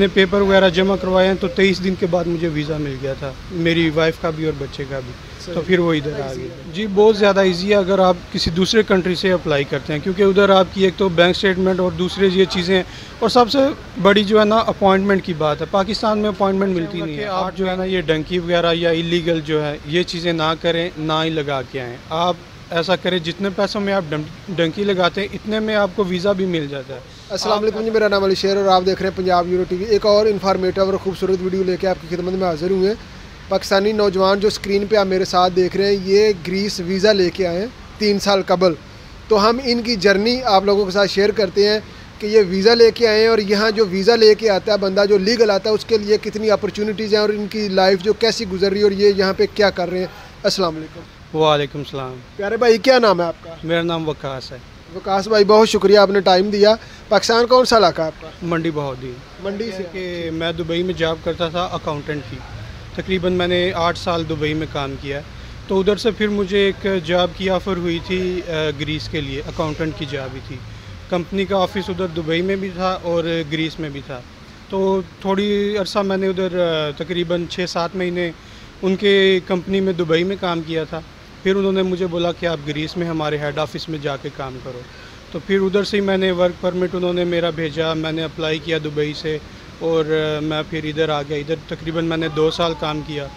मैंने पेपर वगैरह जमा करवाए हैं तो तेईस दिन के बाद मुझे वीज़ा मिल गया था। मेरी वाइफ का भी और बच्चे का भी। तो फिर वो इधर आ गया। जी बहुत ज़्यादा इजी है अगर आप किसी दूसरे कंट्री से अप्लाई करते हैं क्योंकि उधर आपकी एक तो बैंक स्टेटमेंट और दूसरे ये चीज़ें और सबसे बड़ी जो है ना अपॉइंटमेंट की बात है। पाकिस्तान में अपॉइंटमेंट मिलती नहीं है। आप जो है ना ये डंकी वगैरह या इलीगल जो है ये चीज़ें ना करें ना ही लगा के आएँ। आप ऐसा करें जितने पैसों में आप डंकी लगाते हैं इतने में आपको वीज़ा भी मिल जाता है। वालेकुम जी मेरा नाम अली शेर और आप देख रहे हैं पंजाब यूरो टीवी। एक और इन्फॉर्मेटिव और खूबसूरत वीडियो लेके आपकी खिदमत में हाजिर हुए हैं पाकिस्तानी नौजवान जो स्क्रीन पे आप मेरे साथ देख रहे हैं ये ग्रीस वीज़ा लेके आए हैं तीन साल कबल। तो हम इनकी जर्नी आप लोगों के साथ शेयर करते हैं कि ये वीज़ा लेके आए हैं और यहाँ जो वीज़ा लेके आता है बंदा जो लीगल आता है उसके लिए कितनी अपॉर्चुनिटीज़ हैं और इनकी लाइफ जो कैसी गुजर रही है और ये यहाँ पे क्या कर रहे हैं। अस्सलाम वालेकुम सलाम। प्यारे भाई क्या नाम है आपका? मेरा नाम वकास है। वकास भाई बहुत शुक्रिया आपने टाइम दिया। पाकिस्तान कौन सा इलाका आपका? मंडी बहुत बहोदी मंडी से? कि मैं दुबई में जॉब करता था अकाउंटेंट की तकरीबन मैंने आठ साल दुबई में काम किया। तो उधर से फिर मुझे एक जॉब की ऑफ़र हुई थी ग्रीस के लिए अकाउंटेंट की जॉब ही थी। कंपनी का ऑफ़िस उधर दुबई में भी था और ग्रीस में भी था। तो थोड़ी अरसा मैंने उधर तकरीबन छः सात महीने उनके कंपनी में दुबई में काम किया था। फिर उन्होंने मुझे बोला कि आप ग्रीस में हमारे हेड ऑफ़िस में जाके काम करो। तो फिर उधर से ही मैंने वर्क परमिट उन्होंने मेरा भेजा, मैंने अप्लाई किया दुबई से और मैं फिर इधर आ गया। इधर तकरीबन मैंने दो साल काम किया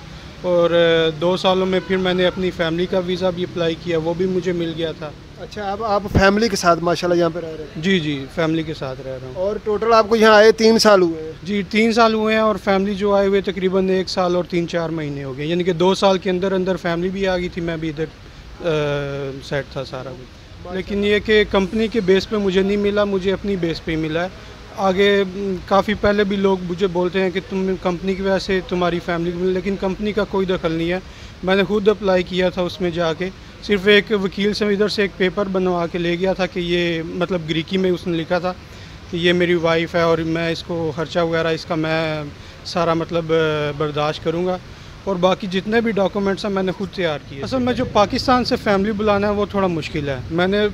और दो सालों में फिर मैंने अपनी फैमिली का वीज़ा भी अप्लाई किया, वो भी मुझे मिल गया था। अच्छा अब आप फैमिली के साथ माशाल्लाह यहाँ पे रह रहे हैं? जी जी फैमिली के साथ रह रहा हूँ। और टोटल आपको यहाँ आए तीन साल हुए हैं? जी तीन साल हुए हैं और फैमिली जो आए हुए तकरीबन एक साल और तीन चार महीने हो गए। यानी कि दो साल के अंदर अंदर फैमिली भी आ गई थी मैं भी इधर सेट था सारा कुछ। लेकिन ये कि कंपनी के बेस पे मुझे नहीं मिला मुझे अपनी बेस पे ही मिला है। आगे काफ़ी पहले भी लोग मुझे बोलते हैं कि तुम कंपनी की वजह से तुम्हारी फैमिली को लेकिन कंपनी का कोई दखल नहीं है। मैंने खुद अप्लाई किया था उसमें जाके। सिर्फ़ एक वकील से इधर से एक पेपर बनवा के ले गया था कि ये मतलब ग्रीकी में उसने लिखा था कि ये मेरी वाइफ है और मैं इसको खर्चा वगैरह इसका मैं सारा मतलब बर्दाश्त करूँगा। और बाकी जितने भी डॉक्यूमेंट्स हैं मैंने खुद तैयार किए। असल में जो पाकिस्तान से फैमिली बुलाना है वो थोड़ा मुश्किल है। मैंने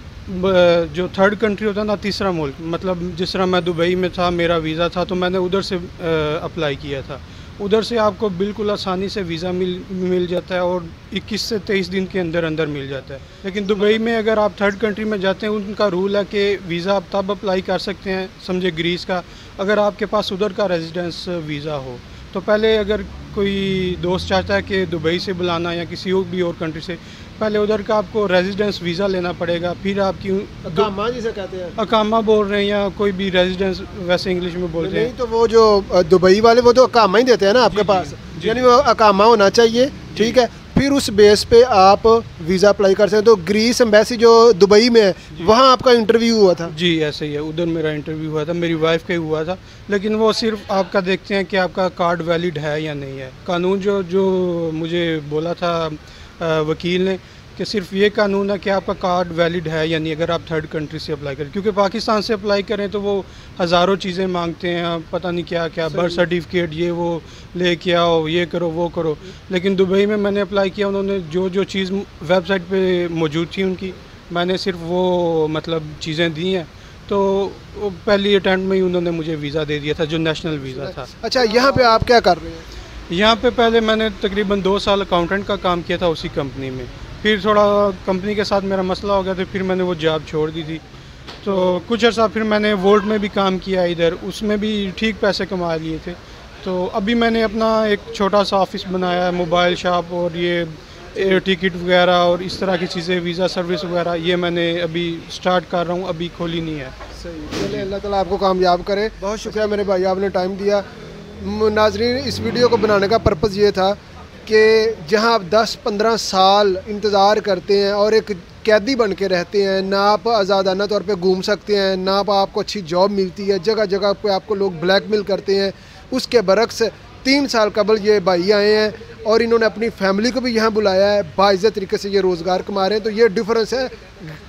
जो थर्ड कंट्री होता है ना, तीसरा मुल्क मतलब जिस तरह मैं दुबई में था, मेरा वीज़ा था तो मैंने उधर से अप्लाई किया था। उधर से आपको बिल्कुल आसानी से वीज़ा मिल मिल जाता है और 21 से 23 दिन के अंदर अंदर मिल जाता है। लेकिन दुबई में अगर आप थर्ड कंट्री में जाते हैं, उनका रूल है कि वीज़ा आप तब अप्लाई कर सकते हैं, समझे ग्रीस का, अगर आपके पास उधर का रेजिडेंस वीज़ा हो। तो पहले अगर कोई दोस्त चाहता है कि दुबई से बुलाना या किसी और भी और कंट्री से पहले उधर का आपको रेजिडेंस वीज़ा लेना पड़ेगा फिर आपकी अकामा जिसे कहते हैं। अकामा बोल रहे हैं या कोई भी रेजिडेंस वैसे इंग्लिश में बोल रहे हैं। तो वो जो दुबई वाले वो तो अकामा ही देते हैं ना आपके पास। यानी वो अकामा होना चाहिए ठीक है? फिर उस बेस पे आप वीज़ा अप्लाई कर सकते तो ग्रीस एम्बेसी जो दुबई में है वहाँ आपका इंटरव्यू हुआ था? जी ऐसे ही है। उधर मेरा इंटरव्यू हुआ था मेरी वाइफ का ही हुआ था। लेकिन वो सिर्फ़ आपका देखते हैं कि आपका कार्ड वैलिड है या नहीं है। कानून जो जो मुझे बोला था वकील ने कि सिर्फ़ ये कानून है कि आपका कार्ड वैलिड है यानी अगर आप थर्ड कंट्री से अप्लाई करें। क्योंकि पाकिस्तान से अप्लाई करें तो वो हज़ारों चीज़ें मांगते हैं पता नहीं क्या क्या बर्थ सर्टिफिकेट ये वो ले के आओ ये करो वो करो। लेकिन दुबई में मैंने अप्लाई किया उन्होंने जो जो चीज़ वेबसाइट पर मौजूद थी उनकी मैंने सिर्फ़ वो मतलब चीज़ें दी हैं। तो पहली अटैम्प्ट में ही उन्होंने मुझे वीज़ा दे दिया था जो नेशनल वीज़ा था। अच्छा यहाँ पे आप क्या कर रहे हैं? यहाँ पे पहले मैंने तकरीबन दो साल अकाउंटेंट का काम किया था उसी कंपनी में। फिर थोड़ा कंपनी के साथ मेरा मसला हो गया तो फिर मैंने वो जॉब छोड़ दी थी। तो कुछ अर्सा फिर मैंने वोल्ट में भी काम किया इधर उसमें भी ठीक पैसे कमा लिए थे। तो अभी मैंने अपना एक छोटा सा ऑफ़िस बनाया है मोबाइल शॉप और ये एयर टिकट वगैरह और इस तरह की चीज़ें वीज़ा सर्विस वगैरह ये मैंने अभी स्टार्ट कर रहा हूँ अभी खोली नहीं है। सही। चलिए अल्लाह ताला आपको कामयाब करे। बहुत शुक्रिया। मेरे भाई आपने टाइम दिया। नाजरीन इस वीडियो को बनाने का पर्पज़ ये था कि जहाँ आप 10-15 साल इंतज़ार करते हैं और एक कैदी बन के रहते हैं, ना आप आज़ादाना तौर पे घूम सकते हैं, ना आप आपको अच्छी जॉब मिलती है जगह जगह पे आपको लोग ब्लैकमेल करते हैं। उसके बरक्स तीन साल कबल ये भाई आए हैं और इन्होंने अपनी फैमिली को भी यहाँ बुलाया है बाइज़ तरीके से ये रोज़गार कमा रहे हैं। तो ये डिफरेंस है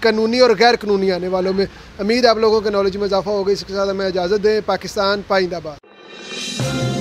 कानूनी और गैर कानूनी आने वालों में। उम्मीद आप लोगों के नॉलेज में इजाफा होगा। इसके साथ हमें इजाज़त दें। पाकिस्तान, पाइंदाबाद।